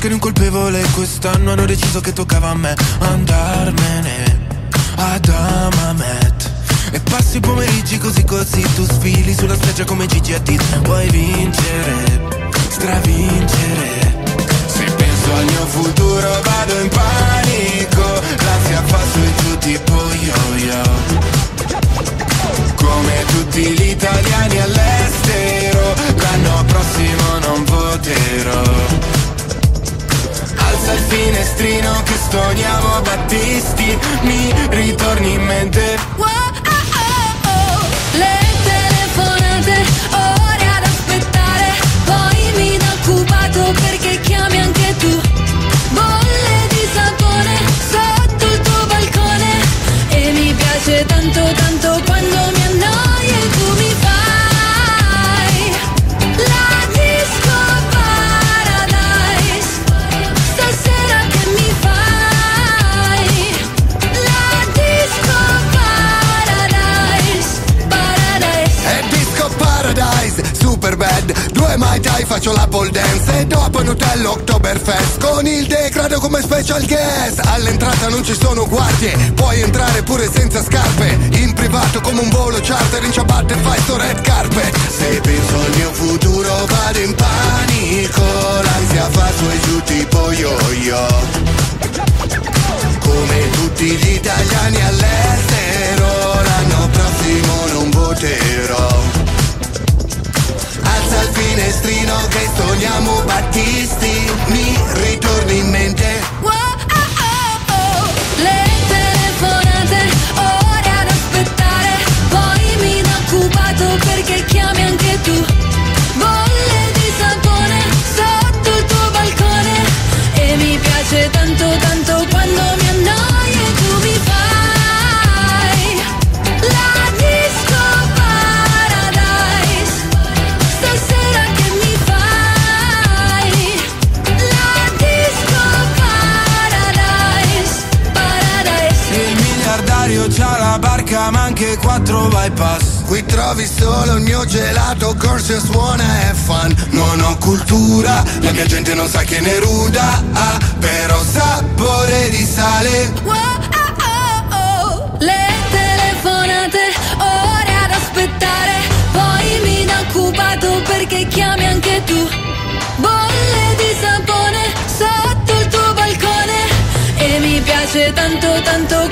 cercare un colpevole Quest'anno hanno deciso che toccava a me Andarmene ad Amamet. E passi i pomeriggi così così Tu sfili sulla spiaggia come Gigi Hadid. Vuoi vincere, stravincere. Se penso al mio futuro vado in panico. L'ansia fa su e giù tipo yo-yo. Come tutti gli italiani all'estero, l'anno prossimo non voterò. Finestrino che stoniamo Battisti, mi ritorni in mente. Due mai dai faccio la pole dance. E dopo Nutello Oktoberfest. Con il degrado come special guest. All'entrata non ci sono guardie. Puoi entrare pure senza scarpe. In privato come un volo charter In ciabatte fai sto red carpet. Se penso al mio futuro vado in panico. L'ansia fa su e giù tipo yo-yo. Come tutti gli italiani all'estero stoniamo Battisti Mi ritorni in mente Wow, oh, oh, oh. Le telefonate, ore ad aspettare, poi mi da occupato perché chiami anche tu. Bolle di sapone sotto il tuo balcone e mi piace tanto miliardario c'ha la barca ma anche quattro bypass. Qui trovi solo il mio gelato Corse suona e fan. Non ho cultura La mia gente non sa che ne ruda ah, Però sapore di sale. Wow, oh, oh, oh. Le telefonate, ore ad aspettare, poi mi da occupato perché chiami anche tu. Bolle di sapone sotto il tuo balcone. E mi piace tanto tanto